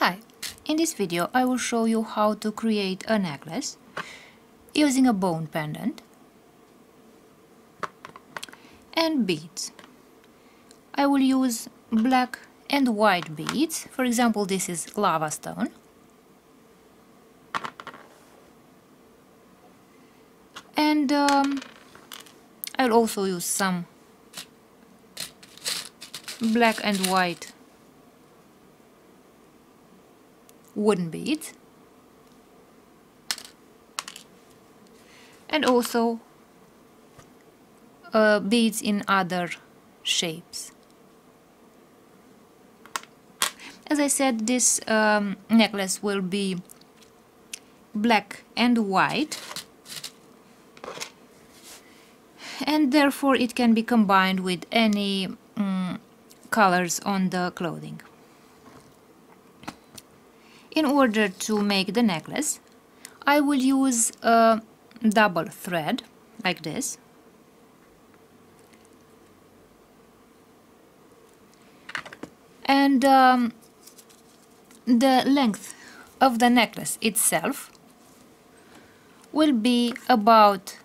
Hi, in this video I will show you how to create a necklace using a bone pendant and beads. I will use black and white beads, for example this is lava stone. And um, I'll also use some black and white wooden beads and also uh, beads in other shapes. As I said, this um, necklace will be black and white and therefore it can be combined with any um, colors on the clothing. In order to make the necklace, I will use a double thread like this. And um, the length of the necklace itself will be about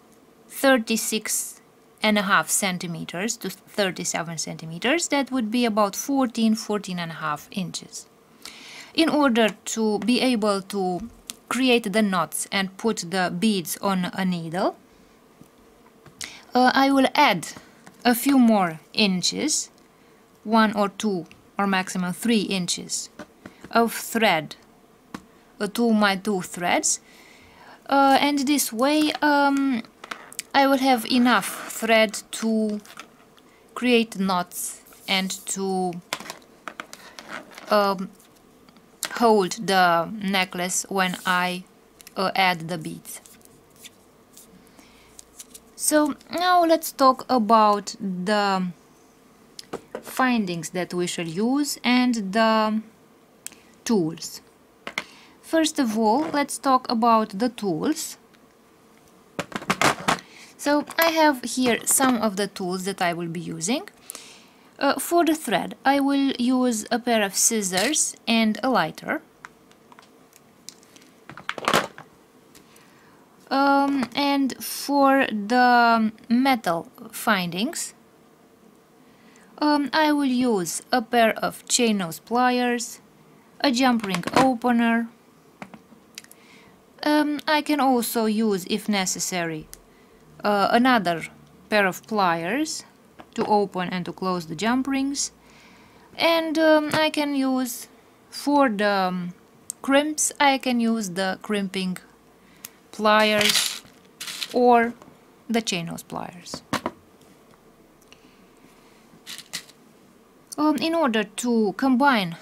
36 and a half centimeters to 37 centimeters that would be about 14 14 and a half inches in order to be able to create the knots and put the beads on a needle uh, I will add a few more inches one or two or maximum three inches of thread uh, to my two threads. Uh, and this way um, I will have enough thread to create knots and to um, hold the necklace when I uh, add the beads. So now let's talk about the findings that we shall use and the tools. First of all, let's talk about the tools. So I have here some of the tools that I will be using. Uh, for the thread, I will use a pair of scissors and a lighter. Um, and for the metal findings, um, I will use a pair of chain nose pliers, a jump ring opener. Um, I can also use, if necessary, uh, another pair of pliers to open and to close the jump rings and um, I can use for the um, crimps I can use the crimping pliers or the chain nose pliers. Um, in order to combine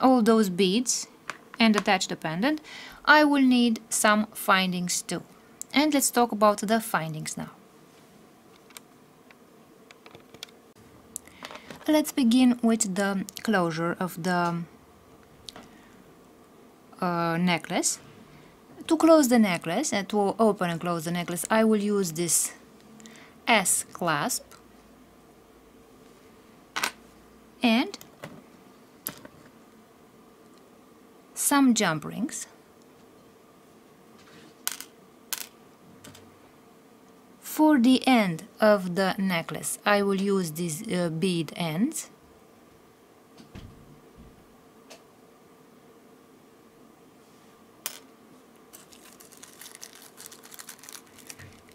all those beads and attach the pendant I will need some findings too. And let's talk about the findings now. Let's begin with the closure of the uh, necklace. To close the necklace and to open and close the necklace, I will use this S clasp and some jump rings. For the end of the necklace, I will use these uh, bead ends.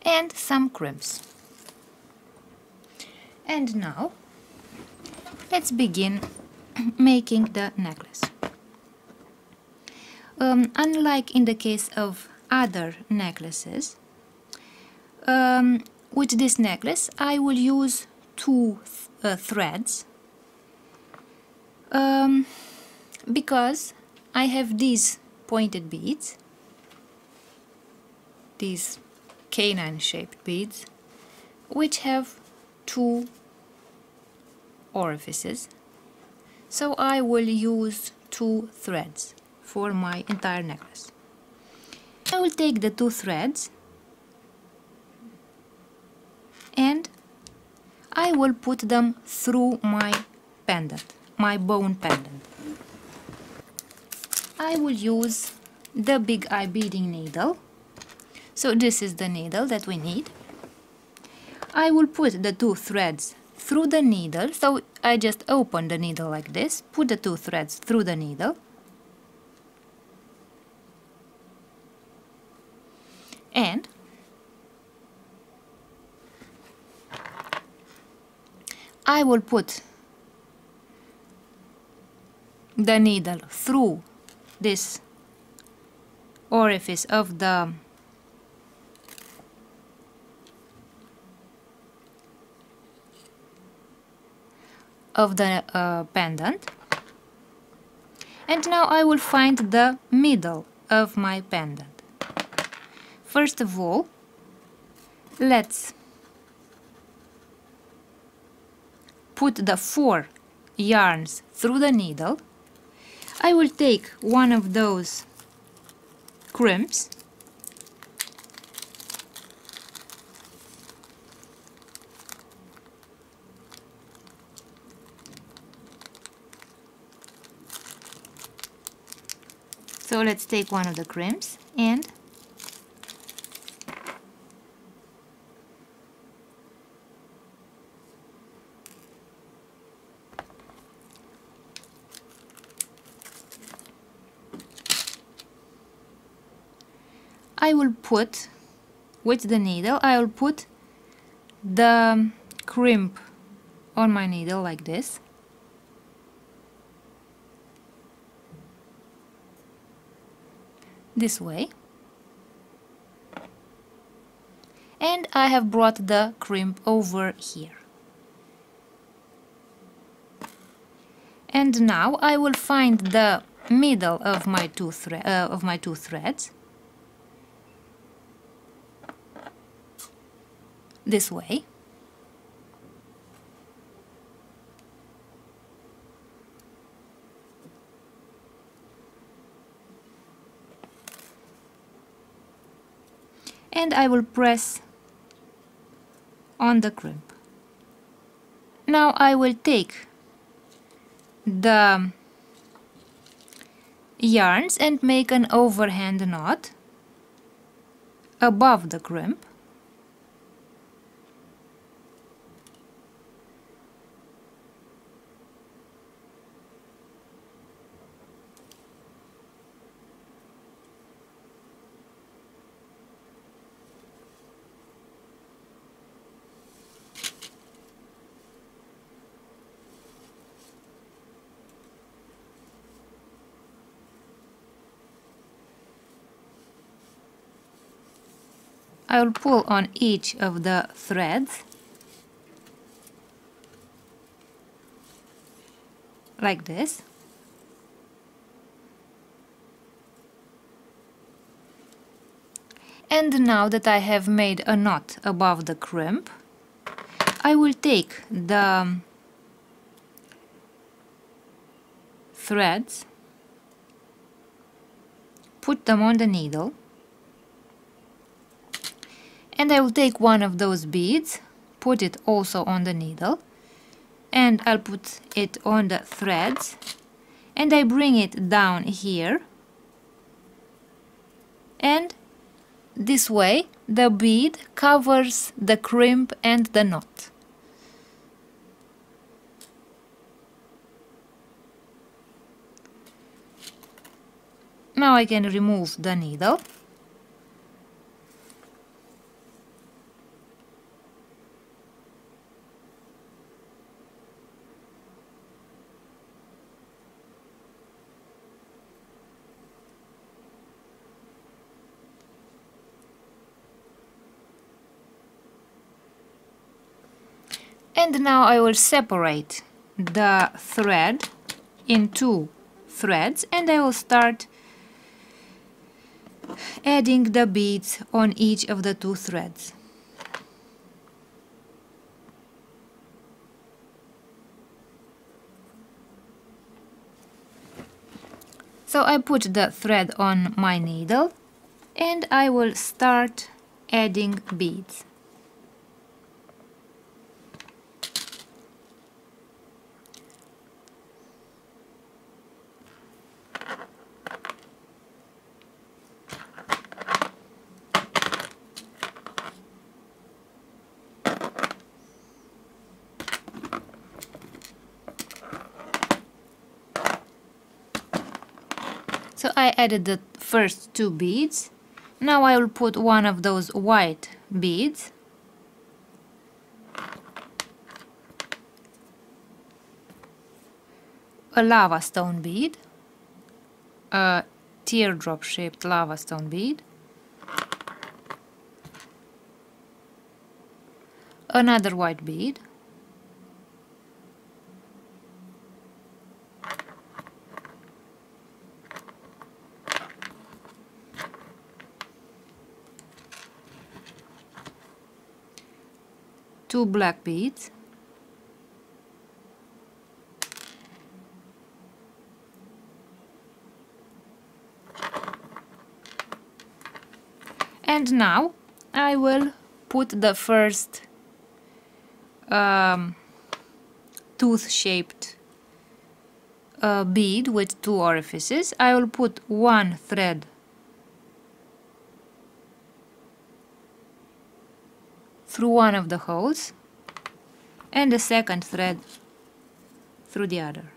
And some crimps. And now, let's begin making the necklace. Um, unlike in the case of other necklaces, um, with this necklace I will use two th uh, threads. Um, because I have these pointed beads these canine shaped beads which have two orifices. So I will use two threads for my entire necklace. I will take the two threads and I will put them through my pendant, my bone pendant. I will use the big eye beading needle. So this is the needle that we need. I will put the two threads through the needle. So I just open the needle like this, put the two threads through the needle. And I will put the needle through this orifice of the of the uh, pendant. And now I will find the middle of my pendant. First of all let's put the four yarns through the needle. I will take one of those crimps So let's take one of the crimps and I will put with the needle I will put the crimp on my needle like this. This way. And I have brought the crimp over here. And now I will find the middle of my two uh, of my two threads this way and I will press on the crimp. Now I will take the yarns and make an overhand knot above the crimp I will pull on each of the threads. Like this. And now that I have made a knot above the crimp I will take the threads put them on the needle and I will take one of those beads put it also on the needle and I'll put it on the threads and I bring it down here and this way the bead covers the crimp and the knot. Now I can remove the needle and now I will separate the thread in two threads and I will start adding the beads on each of the two threads. So I put the thread on my needle and I will start adding beads. So I added the first two beads. Now I will put one of those white beads. A lava stone bead, a teardrop shaped lava stone bead, another white bead, two black beads, and now I will put the first um, tooth-shaped uh, bead with two orifices. I will put one thread through one of the holes and the second thread through the other.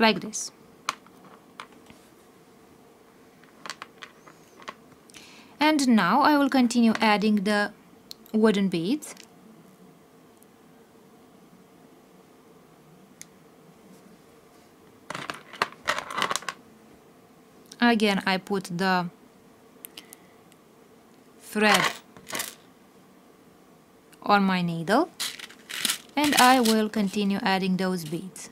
like this. And now I will continue adding the wooden beads. Again, I put the thread on my needle and I will continue adding those beads.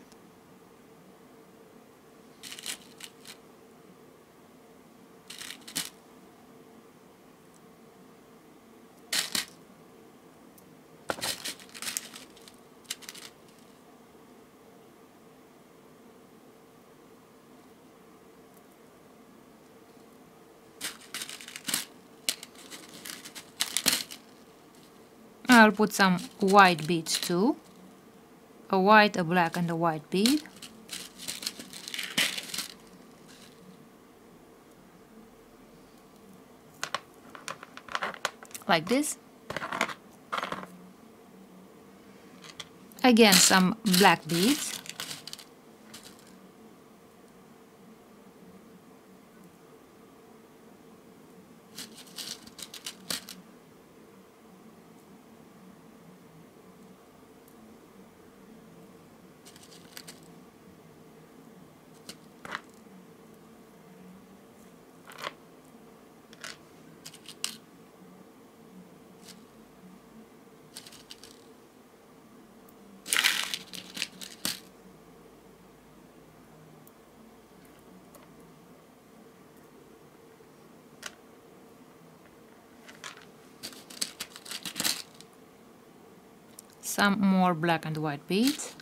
I'll put some white beads too. A white, a black and a white bead. Like this. Again some black beads. Some more black and white beads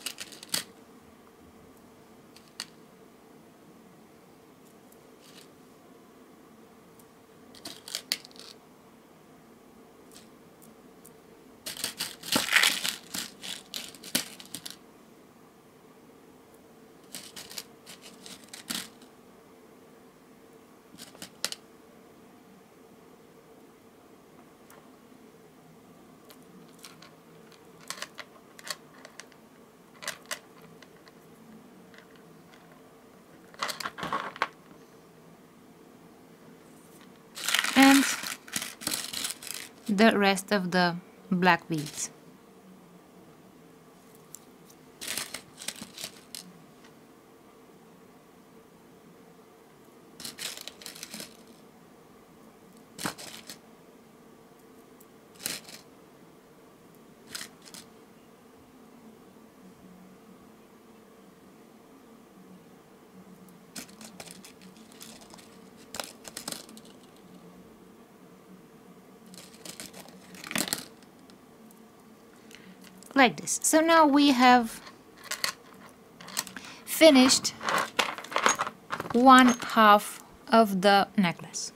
the rest of the black beads. Like this. So now we have finished one half of the necklace.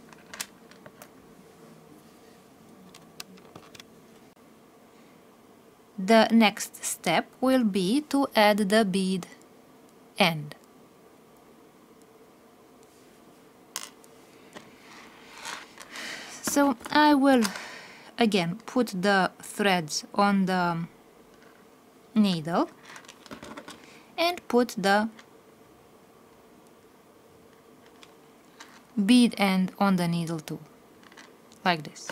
The next step will be to add the bead end. So I will again put the threads on the needle and put the bead end on the needle too like this.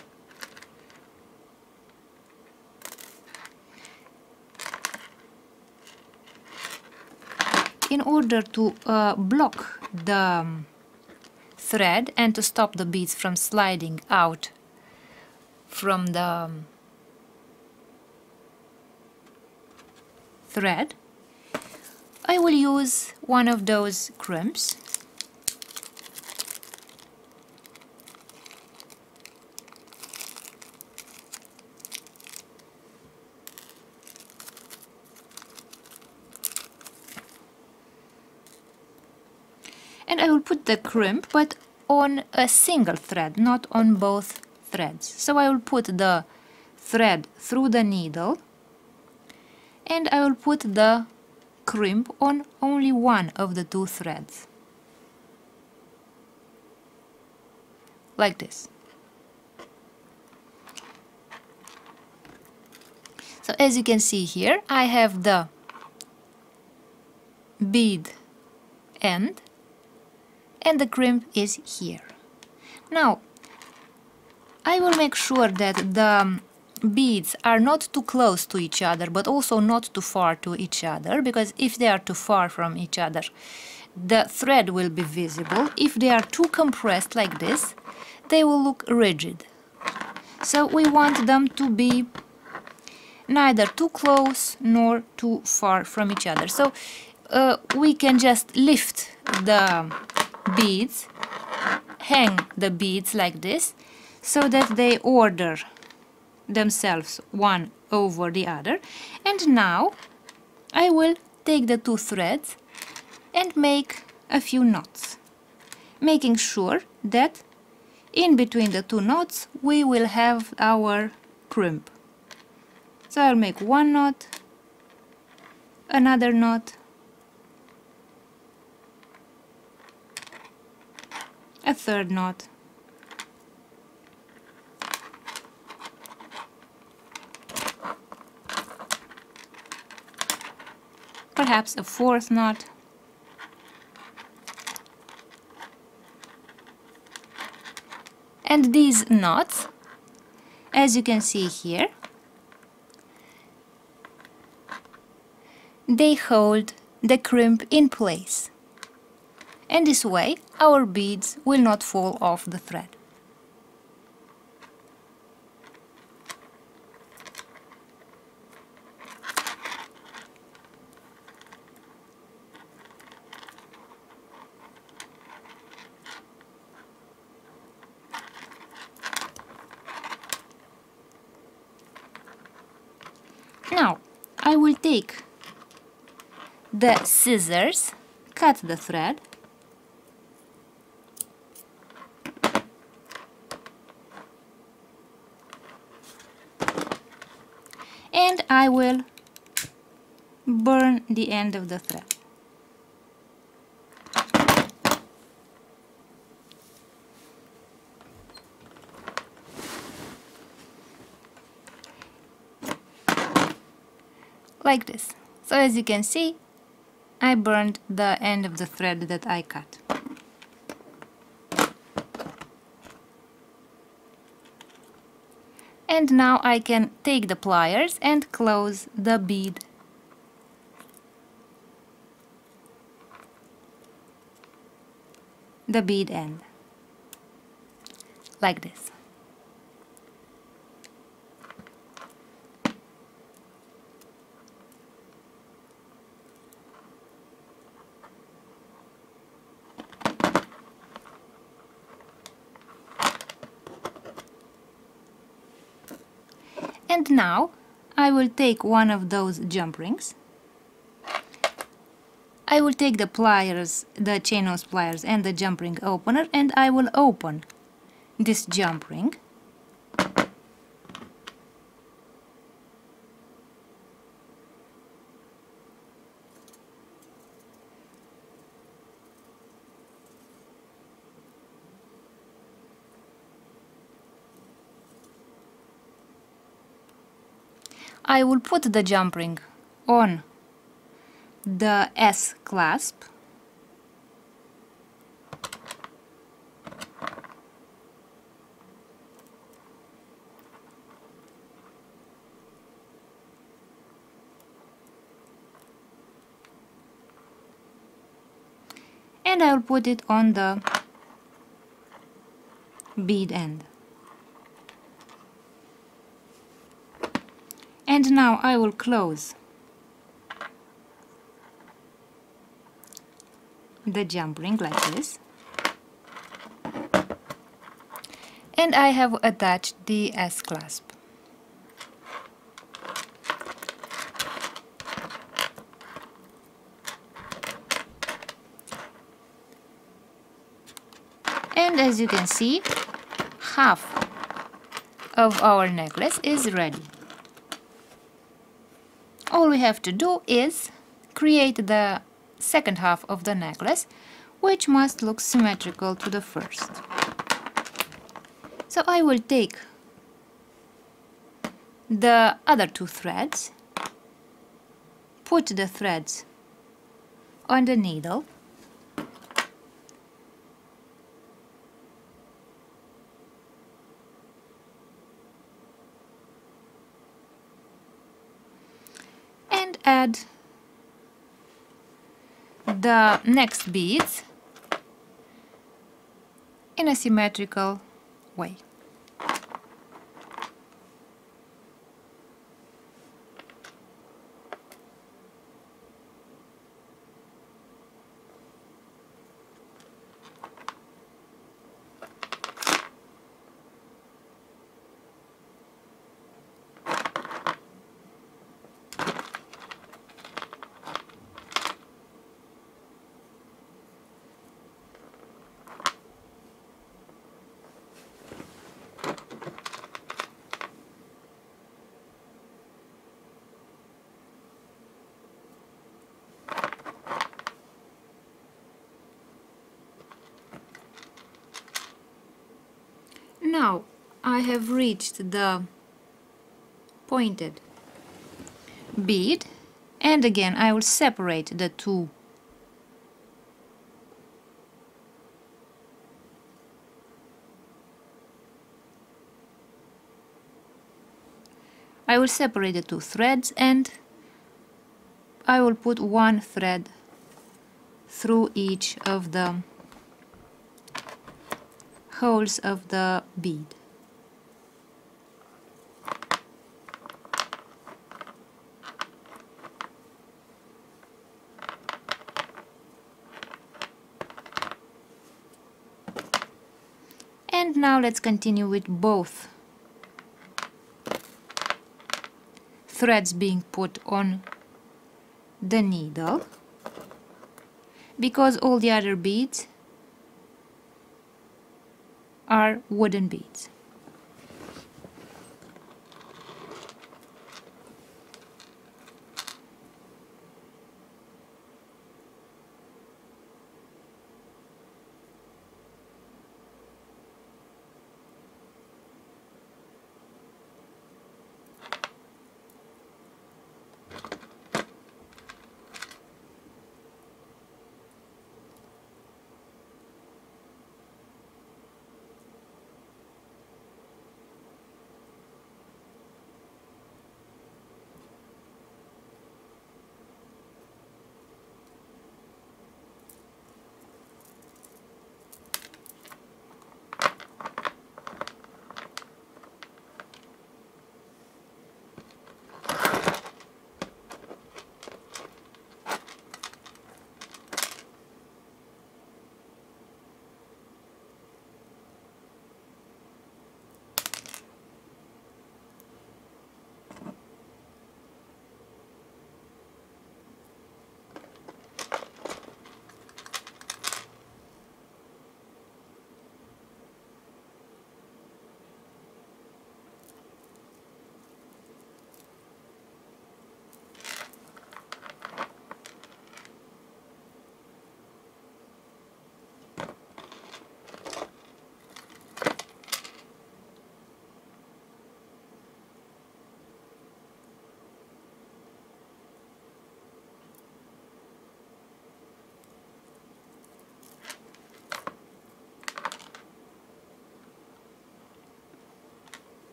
In order to uh, block the um, thread and to stop the beads from sliding out from the thread I will use one of those crimps and I will put the crimp but on a single thread not on both threads. So I will put the thread through the needle and I will put the crimp on only one of the two threads like this so as you can see here I have the bead end and the crimp is here. Now, I will make sure that the beads are not too close to each other, but also not too far to each other, because if they are too far from each other, the thread will be visible. If they are too compressed like this, they will look rigid. So we want them to be neither too close nor too far from each other. So uh, we can just lift the beads, hang the beads like this, so that they order themselves one over the other. And now I will take the two threads and make a few knots, making sure that in between the two knots we will have our crimp. So I'll make one knot, another knot, a third knot perhaps a fourth knot and these knots as you can see here they hold the crimp in place and this way our beads will not fall off the thread. Now I will take the scissors, cut the thread and I will burn the end of the thread. Like this. So as you can see, I burned the end of the thread that I cut. and now I can take the pliers and close the bead the bead end like this And now I will take one of those jump rings. I will take the pliers, the chain nose pliers and the jump ring opener and I will open this jump ring. I will put the jump ring on the S clasp and I'll put it on the bead end. And now I will close the jump ring like this. And I have attached the S-clasp. And as you can see, half of our necklace is ready. We have to do is create the second half of the necklace, which must look symmetrical to the first. So I will take the other two threads, put the threads on the needle, and add the next beads in a symmetrical way. Now I have reached the pointed bead and again I will separate the two. I will separate the two threads and I will put one thread through each of the holes of the bead. And now let's continue with both threads being put on the needle because all the other beads are wooden beads.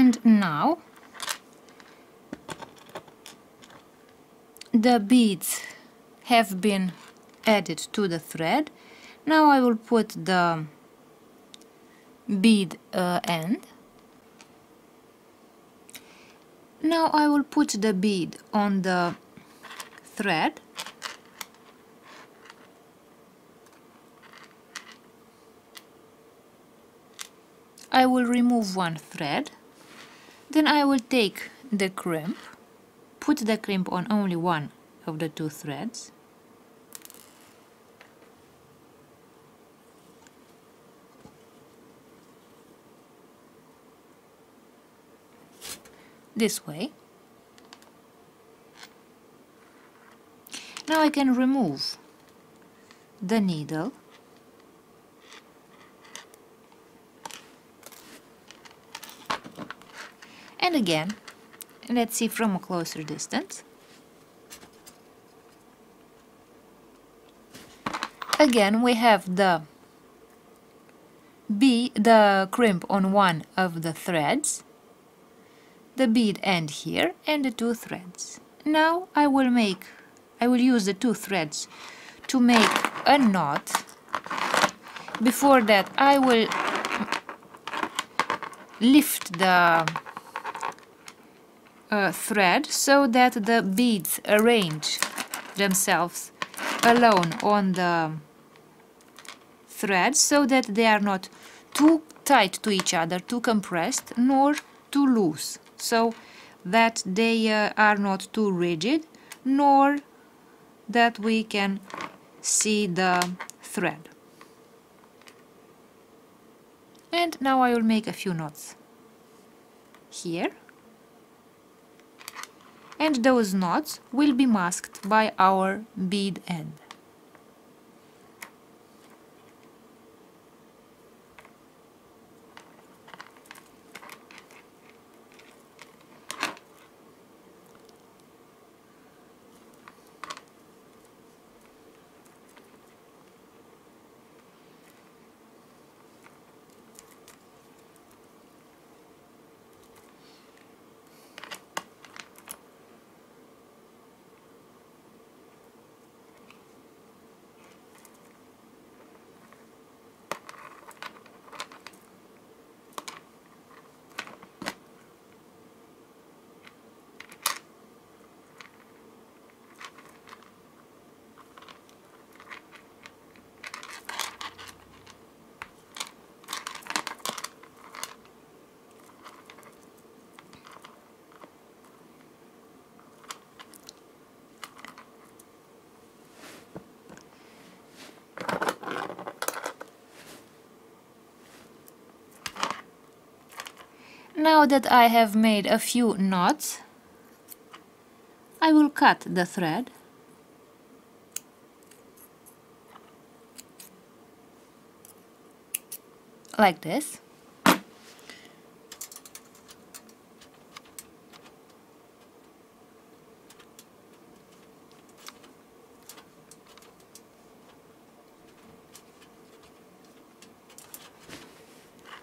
And now the beads have been added to the thread. Now I will put the bead uh, end. Now I will put the bead on the thread. I will remove one thread then I will take the crimp put the crimp on only one of the two threads. This way. Now I can remove the needle and again let's see from a closer distance. Again we have the B the crimp on one of the threads the bead end here and the two threads. Now I will make I will use the two threads to make a knot. Before that I will lift the uh, thread so that the beads arrange themselves alone on the thread so that they are not too tight to each other, too compressed, nor too loose, so that they uh, are not too rigid, nor that we can see the thread. And now I will make a few knots here and those knots will be masked by our bead end. Now that I have made a few knots, I will cut the thread like this.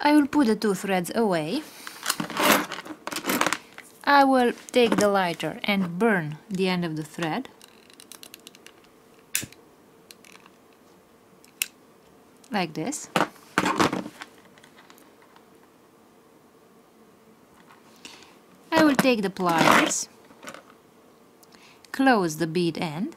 I will put the two threads away I will take the lighter and burn the end of the thread. Like this. I will take the pliers close the bead end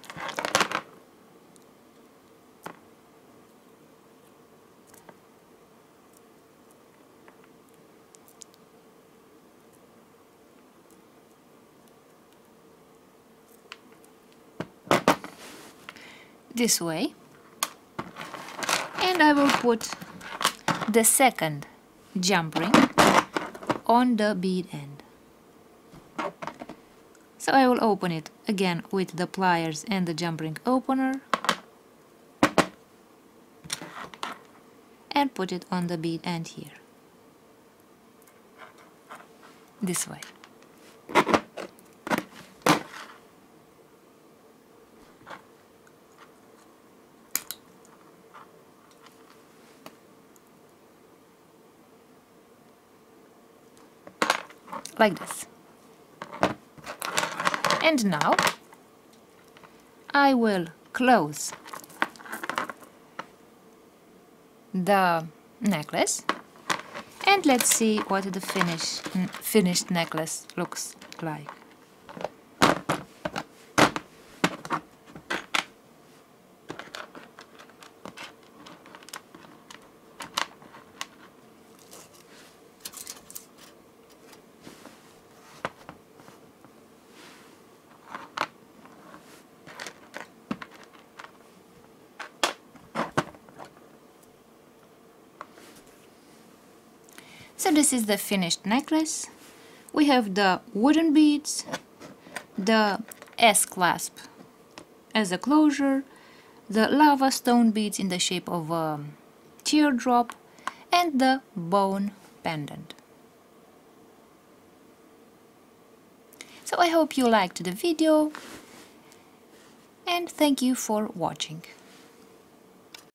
this way and I will put the second jump ring on the bead end. So I will open it again with the pliers and the jump ring opener and put it on the bead end here. This way. Like this. And now I will close the necklace and let's see what the finish, finished necklace looks like. So this is the finished necklace. We have the wooden beads, the S-clasp as a closure, the lava stone beads in the shape of a teardrop, and the bone pendant. So I hope you liked the video and thank you for watching.